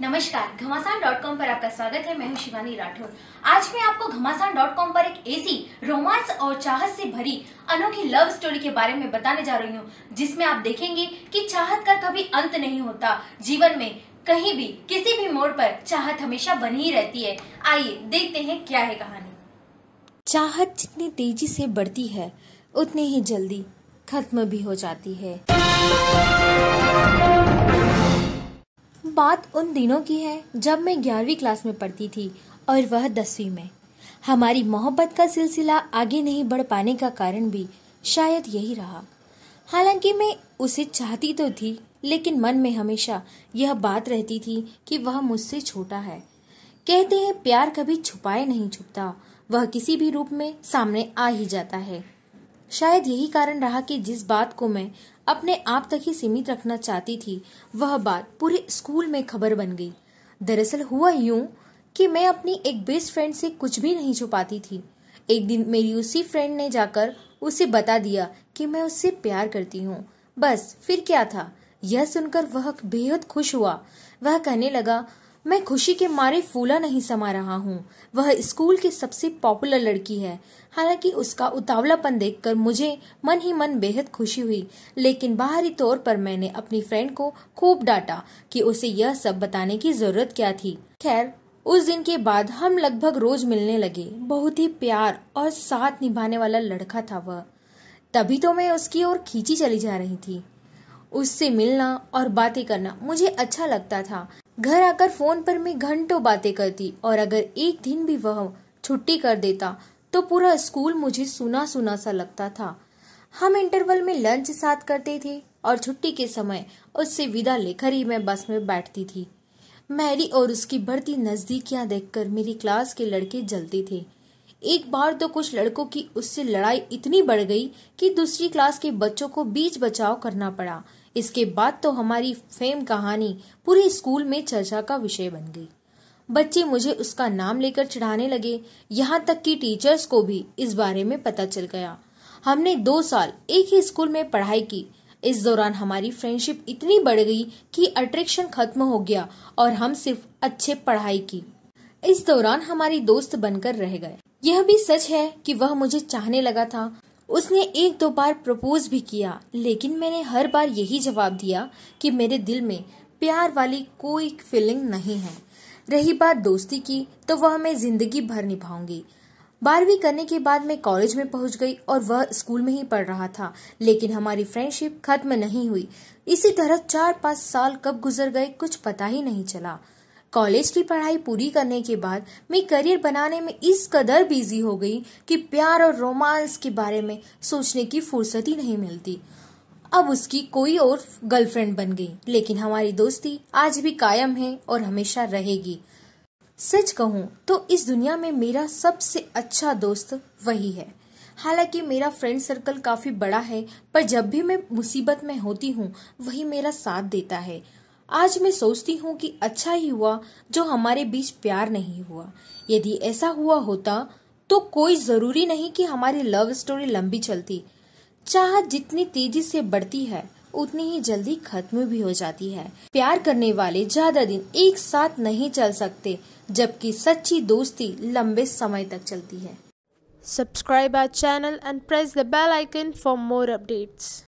नमस्कार, घमासान dot com पर आपका स्वागत है। मैं हूँ शिवानी राठौर। आज मैं आपको घमासान डॉट कॉम पर एक ऐसी रोमांस और चाहत से भरी अनोखी लव स्टोरी के बारे में बताने जा रही हूँ, जिसमें आप देखेंगे कि चाहत का कभी अंत नहीं होता। जीवन में कहीं भी, किसी भी मोड़ पर चाहत हमेशा बनी ही रहती है। आइए, देखते हैं क्या है कहानी। चाहत जितनी तेज़ी से बढ़ती है, उतनी ही जल्दी खत्म भी हो जाती है। बात उन दिनों की है जब मैं ग्यारहवीं क्लास में पढ़ती थी और वह दसवीं में। हमारी मोहब्बत का सिलसिला आगे नहीं बढ़ पाने का कारण भी शायद यही रहा। हालाँकि मैं उसे चाहती तो थी, लेकिन मन में हमेशा यह बात रहती थी कि वह मुझसे छोटा है। कहते हैं, प्यार कभी छुपाए नहीं छुपता, वह किसी भी रूप में सामने आ ही जाता है। शायद यही कारण रहा कि जिस बात को मैं अपने आप तक ही सीमित रखना चाहती थी, वह बात पूरे स्कूल में खबर बन गई। दरअसल हुआ यूँ कि मैं अपनी एक बेस्ट फ्रेंड से कुछ भी नहीं छुपाती थी। एक दिन मेरी उसी फ्रेंड ने जाकर उसे बता दिया कि मैं उससे प्यार करती हूँ। बस, फिर क्या था? यह सुनकर वह बेहद खुश हुआ। वह कहने लगा मैं खुशी के मारे फूला नहीं समा रहा हूँ। वह स्कूल की सबसे पॉपुलर लड़की है। हालाँकि उसका उतावलापन देखकर मुझे मन ही मन बेहद खुशी हुई। लेकिन बाहरी तौर पर मैंने अपनी फ्रेंड को खूब डांटा कि उसे यह सब बताने की ज़रूरत क्या थी। खैर, उस दिन के बाद हम लगभग रोज मिलने लगे। बहुत ही प्यार और साथ निभाने वाला लड़का था वह। तभी तो मैं उसकी ओर खींची चली जा रही थी। उससे मिलना और बातें करना मुझे अच्छा लगता था। घर आकर फ़ोन पर मैं घंटों बातें करती और अगर एक दिन भी वह छुट्टी कर देता तो पूरा स्कूल मुझे सुना सुना सा लगता था। हम इंटरवल में लंच साथ करते थे और छुट्टी के समय उससे विदा लेकर ही मैं बस में बैठती थी। मैरी और उसकी बढ़ती नजदीकियाँ देखकर मेरी क्लास के लड़के जलते थे। एक बार तो कुछ लड़कों की उससे लड़ाई इतनी बढ़ गई कि दूसरी क्लास के बच्चों को बीच बचाव करना पड़ा। इसके बाद तो हमारी फेम कहानी पूरे स्कूल में चर्चा का विषय बन गई। बच्चे मुझे उसका नाम लेकर चढ़ाने लगे। यहाँ तक कि टीचर्स को भी इस बारे में पता चल गया। हमने दो साल एक ही स्कूल में पढ़ाई की। इस दौरान हमारी फ्रेंडशिप इतनी बढ़ गई कि अट्रैक्शन खत्म हो गया और हम सिर्फ़ अच्छे पढ़ाई की। इस दौरान हमारी दोस्त बनकर रह गए। यह भी सच है कि वह मुझे चाहने लगा था। उसने एक दो बार प्रपोज भी किया, लेकिन मैंने हर बार यही जवाब दिया कि मेरे दिल में प्यार वाली कोई फीलिंग नहीं है। रही बात दोस्ती की तो वह मैं ज़िंदगी भर निभाऊँगी। बारहवीं करने के बाद मैं कॉलेज में पहुँच गई और वह स्कूल में ही पढ़ रहा था, लेकिन हमारी फ्रेंडशिप खत्म नहीं हुई। इसी तरह चार पाँच साल कब गुजर गए, कुछ पता ही नहीं चला। कॉलेज की पढ़ाई पूरी करने के बाद मैं करियर बनाने में इस कदर बिज़ी हो गई कि प्यार और रोमांस के बारे में सोचने की फुर्सत ही नहीं मिलती। अब उसकी कोई और गर्लफ्रेंड बन गई, लेकिन हमारी दोस्ती आज भी कायम है और हमेशा रहेगी। सच कहूँ तो इस दुनिया में मेरा सबसे अच्छा दोस्त वही है। हालाँकि मेरा फ्रेंड सर्कल काफ़ी बड़ा है, पर जब भी मैं मुसीबत में होती हूँ, वही मेरा साथ देता है। आज मैं सोचती हूँ कि अच्छा ही हुआ जो हमारे बीच प्यार नहीं हुआ। यदि ऐसा हुआ होता तो कोई ज़रूरी नहीं कि हमारी लव स्टोरी लंबी चलती। चाह जितनी तेज़ी से बढ़ती है, उतनी ही जल्दी खत्म भी हो जाती है। प्यार करने वाले ज़्यादा दिन एक साथ नहीं चल सकते, जबकि सच्ची दोस्ती लंबे समय तक चलती है। Subscribe our channel and press the bell icon for more updates.